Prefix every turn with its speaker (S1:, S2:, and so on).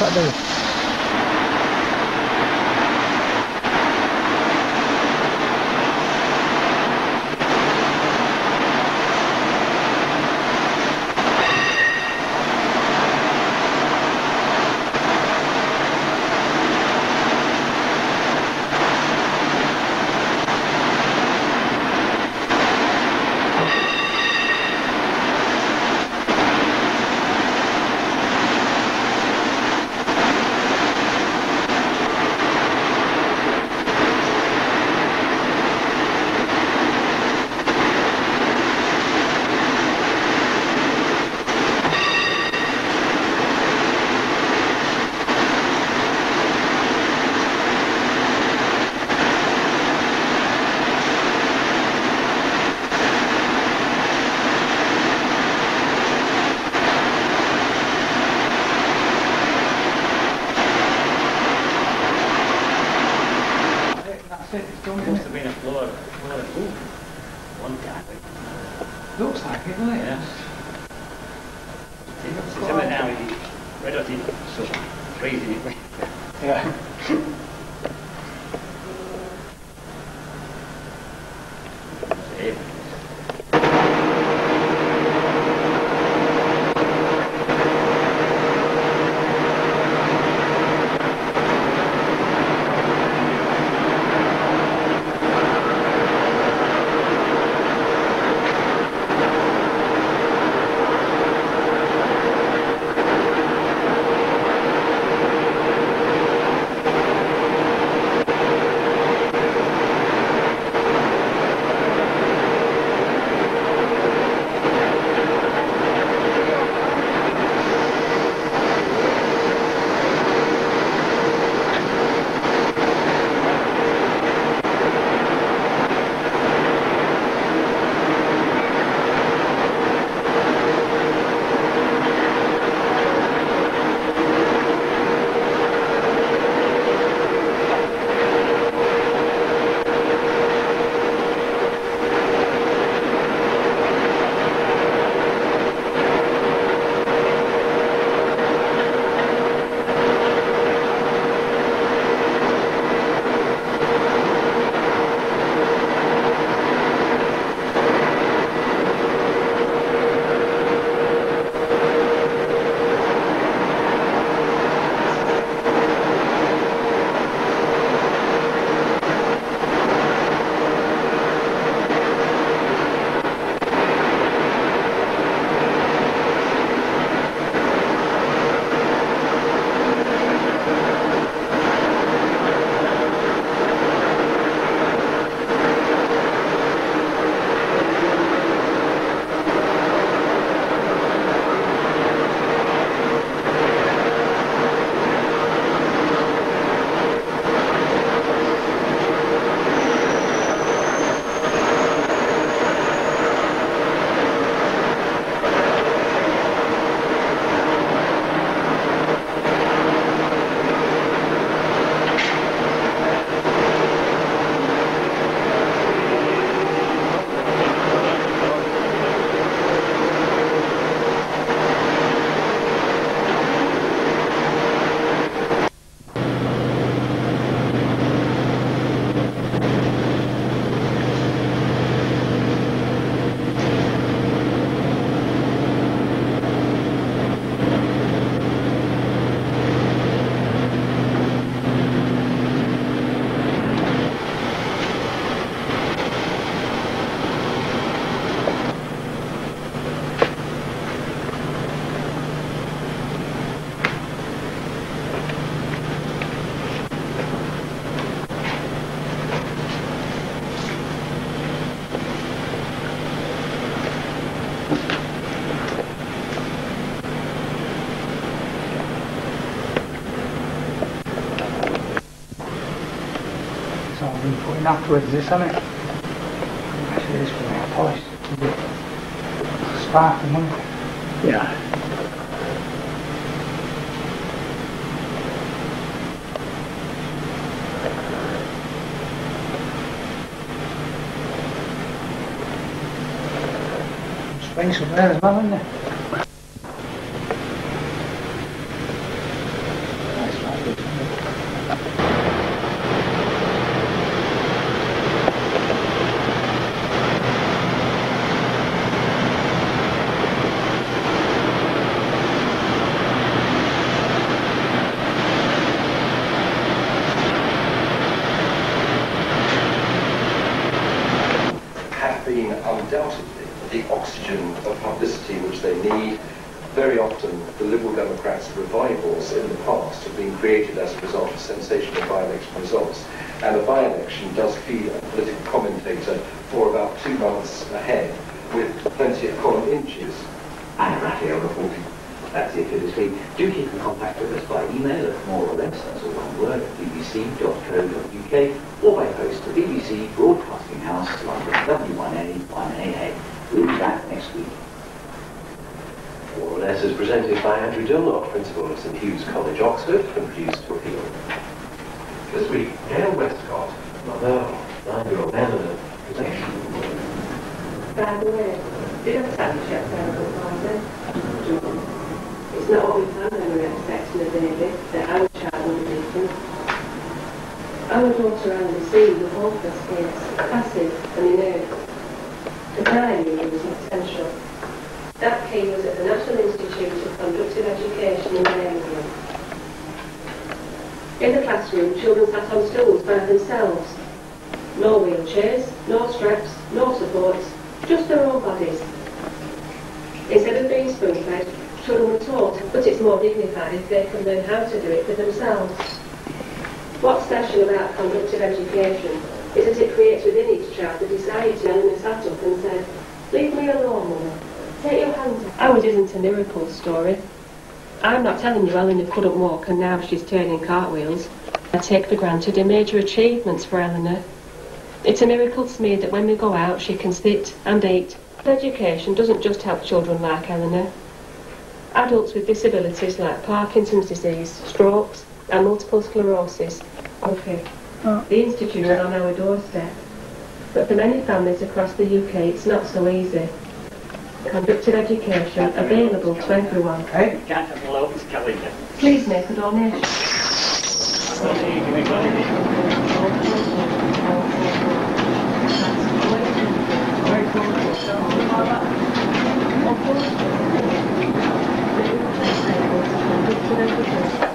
S1: that do?
S2: Been
S1: afterwards, this, it? Actually, this was. A bit sparkling, wasn't it?
S2: Yeah.
S1: Up there as well, isn't there?
S3: Undoubtedly the oxygen of publicity which they need. Very often, the Liberal Democrats' revivals in the past have been created as a result of sensational by-election results. And a by-election does feed a political commentator for about two months ahead with plenty of column inches.
S4: I am Raphael reporting. That's it for this week. Do keep in contact with us by email at more or less, that's all one word, at bbc.co.uk or by post to BBC Broadcasting House, London W1A 1AA. We'll be back next week.
S5: More or less is presented by Andrew Dilnot, Principal of St Hugh's College, Oxford, and produced to appeal. This week, Gail Westcott, mother of nine-year-old Eleanor, protection.
S6: By the way, did I tell you check there on Friday? It's not what we found when we were expecting a baby, that our child would be different. Our daughter Anne received the hopeless case, passive and inert. The diary was potential. That key was at the National Institute of Conductive Education in Birmingham. In the classroom, children sat on stools by themselves. No wheelchairs, no straps, no supports, just their own bodies. Instead of being spoon-fed, children were taught, but it's more dignified if they can learn how to do it for themselves. What's special about conductive education is that it creates within each child the desire to and sat up and said, leave me alone, mother. Take your hands off. Ours isn't a miracle story. I'm not telling you Eleanor couldn't walk and now she's turning cartwheels. I take for granted her major achievements for Eleanor. It's a miracle to me that when we go out she can sit and eat. Education doesn't just help children like Eleanor. Adults with disabilities like Parkinson's disease, strokes and multiple sclerosis. Okay. Oh. The institute is on our doorstep. But for many families across the UK it's not so easy. Conductive education available to everyone.
S1: Okay?
S2: Can't have a low calendar.
S6: Please make a donation.
S2: Yeah, I've